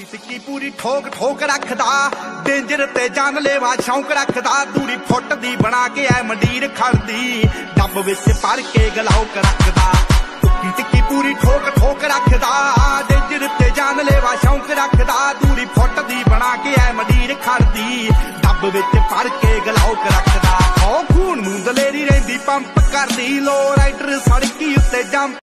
ਟਿੱਕੀ ਟਿੱਕੀ ਪੂਰੀ ਠੋਕ ਠੋਕ ਰੱਖਦਾ, ਡੇਂਜਰ ਤੇ ਜਾਨ ਲੈਵਾ ਸ਼ੌਂਕ ਰੱਖਦਾ, ਦੂਰੀ ਫੁੱਟ ਦੀ ਬਣਾ ਕੇ ਐ ਮੰਡੀਰ ਖੜਦੀ, ਡੱਬ ਵਿੱਚ ਭਰ ਕੇ ਗਲਾਉਕ ਰੱਖਦਾ। ਟਿੱਕੀ ਟਿੱਕੀ ਪੂਰੀ ਠੋਕ ਠੋਕ ਰੱਖਦਾ, ਡੇਂਜਰ ਤੇ ਜਾਨ ਲੈਵਾ ਸ਼ੌਂਕ ਰੱਖਦਾ, ਦੂਰੀ ਫੁੱਟ ਦੀ ਬਣਾ ਕੇ ਐ ਮੰਡੀਰ ਖੜਦੀ, ਡੱਬ ਵਿੱਚ ਭਰ ਕੇ ਗਲਾਉਕ ਰੱਖਦਾ। ਉਹ ਖੂਨ ਨੂੰ ਦਲੇਰੀ ਰਹਿੰਦੀ, ਪੰਪ ਕਰਦੀ ਲੋ ਰਾਈਡਰ ਸੜਕੀ ਉੱਤੇ ਜੰਪ